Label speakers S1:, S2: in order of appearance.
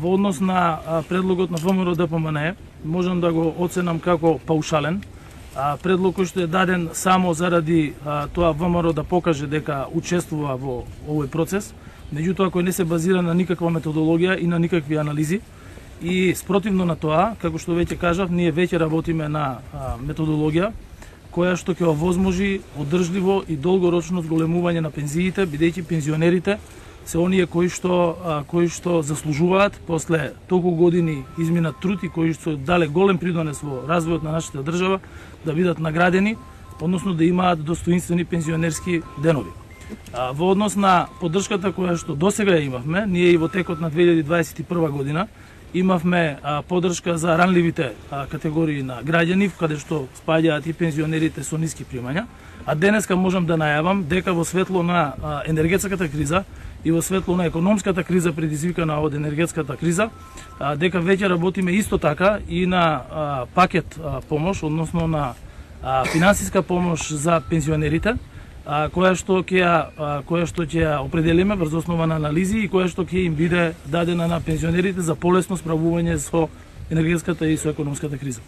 S1: Во однос на предлогот на ВМРО ДПМН, можам да го оценам како паушален. Предлог кој што е даден само заради тоа ВМРО да покаже дека учествува во овој процес, меѓутоа кој не се базира на никаква методологија и на никакви анализи. И спротивно на тоа, како што веќе кажав, ние веќе работиме на методологија која што ќе овозможи одржливо и долгорочно зголемување на пензиите, бидејќи пензионерите се оние кои што кои што заслужуваат после толку години изминат труд и кои што дале голем придонес во развојот на нашата држава да бидат наградени, односно да имаат достоинствени пензионерски денови. А, во однос на поддршката која што досега ја имавме, ние и во текот на 2021 година имавме а, поддршка за ранливите а, категории на граѓани, каде што спаѓаат и пензионерите со ниски примања, а денеска можам да најавам дека во светло на а, енергетската криза и во светло на економската криза предизвикана од енергетската криза, дека веќе работиме исто така и на пакет помош, односно на финансиска помош за пензионерите, која што ќе која што ќе ја определиме врз основа на анализи и која што ќе им биде дадена на пензионерите за полесно справување со енергетската и со економската криза.